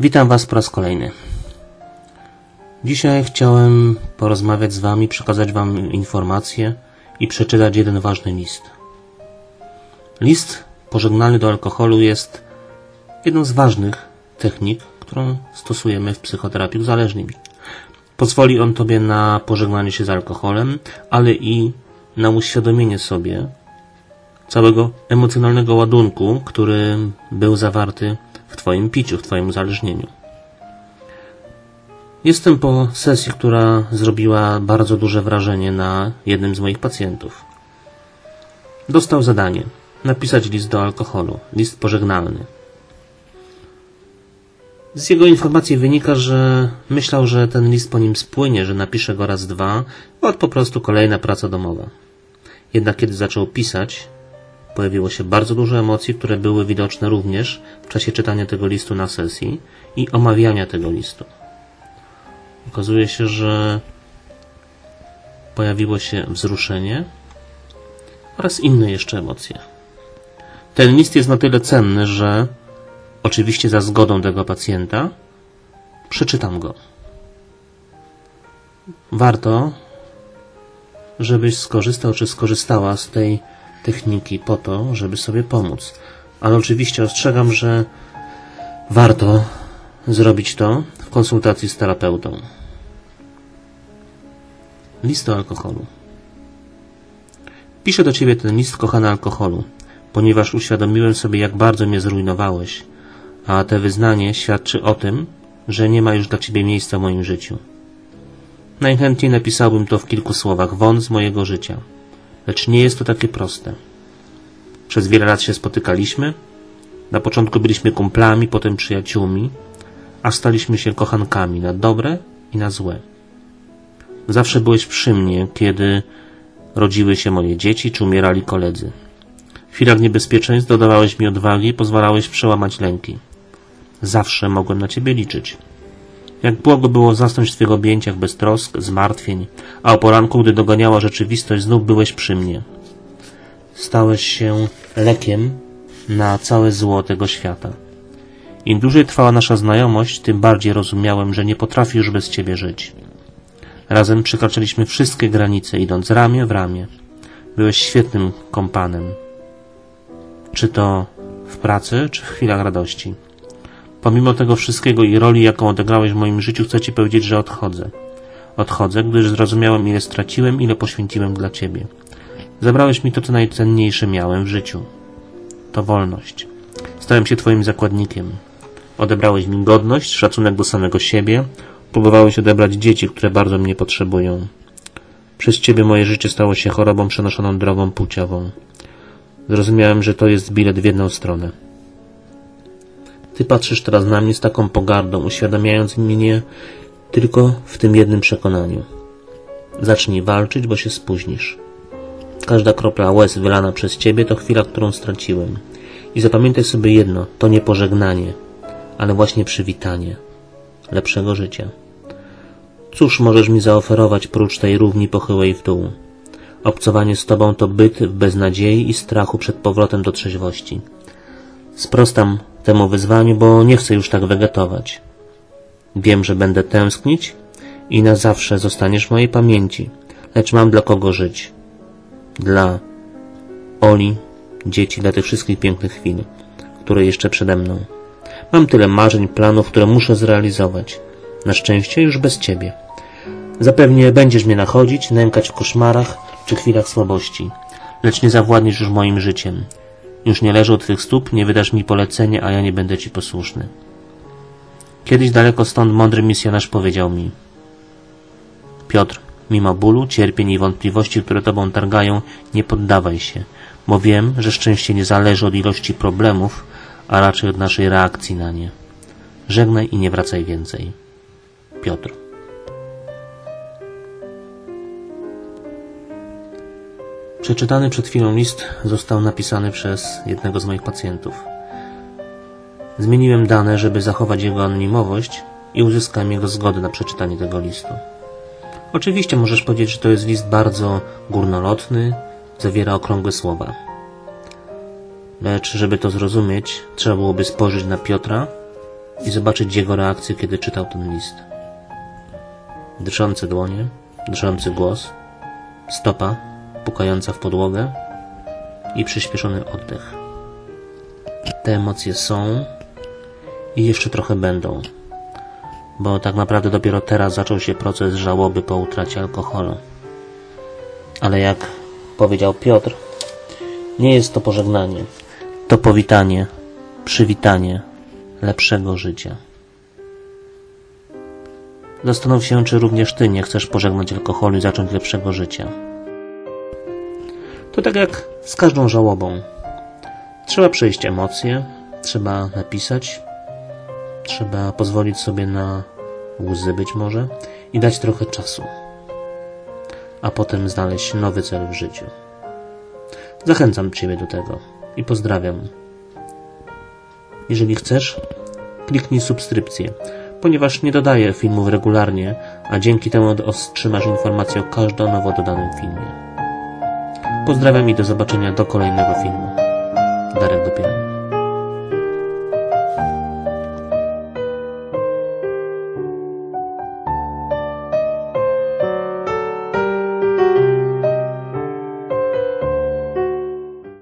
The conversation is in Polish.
Witam Was po raz kolejny. Dzisiaj chciałem porozmawiać z Wami, przekazać Wam informacje i przeczytać jeden ważny list. List pożegnalny do alkoholu jest jedną z ważnych technik, którą stosujemy w psychoterapii uzależnień. Pozwoli on Tobie na pożegnanie się z alkoholem, ale i na uświadomienie sobie całego emocjonalnego ładunku, który był zawarty w Twoim piciu, w Twoim uzależnieniu. Jestem po sesji, która zrobiła bardzo duże wrażenie na jednym z moich pacjentów. Dostał zadanie napisać list do alkoholu, list pożegnalny. Z jego informacji wynika, że myślał, że ten list po nim spłynie, że napisze go raz dwa, od po prostu kolejna praca domowa. Jednak kiedy zaczął pisać, pojawiło się bardzo dużo emocji, które były widoczne również w czasie czytania tego listu na sesji i omawiania tego listu. Okazuje się, że pojawiło się wzruszenie oraz inne jeszcze emocje. Ten list jest na tyle cenny, że oczywiście za zgodą tego pacjenta przeczytam go. Warto, żebyś skorzystał czy skorzystała z tej techniki po to, żeby sobie pomóc. Ale oczywiście ostrzegam, że warto zrobić to w konsultacji z terapeutą. List o alkoholu. Piszę do Ciebie ten list, kochany alkoholu, ponieważ uświadomiłem sobie, jak bardzo mnie zrujnowałeś, a te wyznanie świadczy o tym, że nie ma już dla Ciebie miejsca w moim życiu. Najchętniej napisałbym to w kilku słowach, won z mojego życia. Lecz nie jest to takie proste. Przez wiele lat się spotykaliśmy. Na początku byliśmy kumplami, potem przyjaciółmi, a staliśmy się kochankami na dobre i na złe. Zawsze byłeś przy mnie, kiedy rodziły się moje dzieci czy umierali koledzy. W chwilach niebezpieczeństw dodawałeś mi odwagi i pozwalałeś przełamać lęki. Zawsze mogłem na ciebie liczyć. Jak błogo było zasnąć w Twych objęciach bez trosk, zmartwień, a o poranku, gdy doganiała rzeczywistość, znów byłeś przy mnie. Stałeś się lekiem na całe zło tego świata. Im dłużej trwała nasza znajomość, tym bardziej rozumiałem, że nie potrafię już bez Ciebie żyć. Razem przekraczaliśmy wszystkie granice, idąc ramię w ramię. Byłeś świetnym kompanem. Czy to w pracy, czy w chwilach radości. Pomimo tego wszystkiego i roli, jaką odegrałeś w moim życiu, chcę Ci powiedzieć, że odchodzę. Odchodzę, gdyż zrozumiałem, ile straciłem, ile poświęciłem dla Ciebie. Zabrałeś mi to, co najcenniejsze miałem w życiu. To wolność. Stałem się Twoim zakładnikiem. Odebrałeś mi godność, szacunek do samego siebie. Próbowałeś odebrać dzieci, które bardzo mnie potrzebują. Przez Ciebie moje życie stało się chorobą przenoszoną drogą płciową. Zrozumiałem, że to jest bilet w jedną stronę. Ty patrzysz teraz na mnie z taką pogardą, uświadamiając mnie tylko w tym jednym przekonaniu. Zacznij walczyć, bo się spóźnisz. Każda kropla łez wylana przez Ciebie to chwila, którą straciłem. I zapamiętaj sobie jedno, to nie pożegnanie, ale właśnie przywitanie lepszego życia. Cóż możesz mi zaoferować prócz tej równi pochyłej w dół? Obcowanie z Tobą to byt w beznadziei i strachu przed powrotem do trzeźwości. Sprostam temu wyzwaniu, bo nie chcę już tak wegetować. Wiem, że będę tęsknić i na zawsze zostaniesz w mojej pamięci, lecz mam dla kogo żyć. Dla Oli, dzieci, dla tych wszystkich pięknych chwil, które jeszcze przede mną. Mam tyle marzeń, planów, które muszę zrealizować. Na szczęście już bez Ciebie. Zapewnie będziesz mnie nachodzić, nękać w koszmarach czy chwilach słabości, lecz nie zawładniesz już moim życiem. Już nie leżę u Twych stóp, nie wydasz mi polecenia, a ja nie będę Ci posłuszny. Kiedyś daleko stąd mądry misjonarz powiedział mi Piotr, mimo bólu, cierpień i wątpliwości, które Tobą targają, nie poddawaj się, bo wiem, że szczęście nie zależy od ilości problemów, a raczej od naszej reakcji na nie. Żegnaj i nie wracaj więcej. Piotr. Przeczytany przed chwilą list został napisany przez jednego z moich pacjentów. Zmieniłem dane, żeby zachować jego anonimowość i uzyskałem jego zgodę na przeczytanie tego listu. Oczywiście możesz powiedzieć, że to jest list bardzo górnolotny, zawiera okrągłe słowa. Lecz, żeby to zrozumieć, trzeba byłoby spojrzeć na Piotra i zobaczyć jego reakcję, kiedy czytał ten list. Drżące dłonie, drżący głos, stopa pukająca w podłogę i przyspieszony oddech. Te emocje są i jeszcze trochę będą, bo tak naprawdę dopiero teraz zaczął się proces żałoby po utracie alkoholu. Ale jak powiedział Piotr, nie jest to pożegnanie, to powitanie, przywitanie lepszego życia. Zastanów się, czy również Ty nie chcesz pożegnać alkoholu i zacząć lepszego życia. To tak jak z każdą żałobą. Trzeba przejść emocje, trzeba napisać, trzeba pozwolić sobie na łzy być może i dać trochę czasu, a potem znaleźć nowy cel w życiu. Zachęcam Ciebie do tego i pozdrawiam. Jeżeli chcesz, kliknij subskrypcję, ponieważ nie dodaję filmów regularnie, a dzięki temu otrzymasz informacje o każdym nowo dodanym filmie. Pozdrawiam i do zobaczenia do kolejnego filmu. Darek Dopieraj.